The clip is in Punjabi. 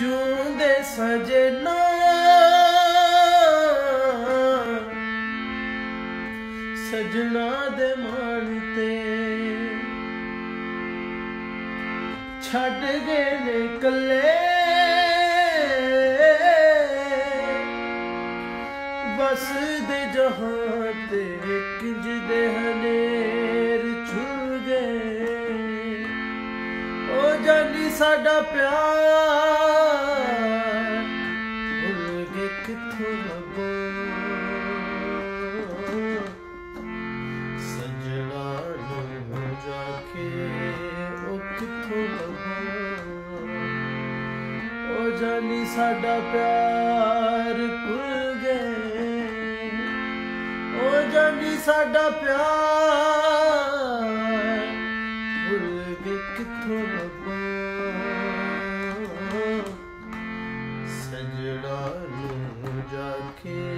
ਜੂੰਦੇ ਸਜਣਾ। ਸਜਣਾ ਦੇ ਮਾਣ ਤੇ। ਛੱਡ ਗਏ ਨੇ ਕੱਲੇ ਬਸ ਦੇ ਜਹਾਂ ਤੇ ਕਿੰਜ ਦੇ ਹਨੇਰ ਛੁ ਗਏ ਉਹ ਜਾਨੀ ਸਾਡਾ ਪਿਆਰ ਕਿੱਥੋਂ ਲੱਭੋ ਸਜਣਾ ਨੂੰ ਜਾ ਕੇ ਉਹ ਕਿੱਥੋਂ ਲੱਭੋ ਉਹ ਜਾਨੀ ਸਾਡਾ ਪਿਆਰ ਭੁੱਲ ਗਏ। ਉਹ ਜਾਨੀ ਸਾਡਾ ਪਿਆਰ ਭੁੱਲ ਗਏ ਕਿੱਥੋਂ ਲੱਭੋ? ਸਜਣਾ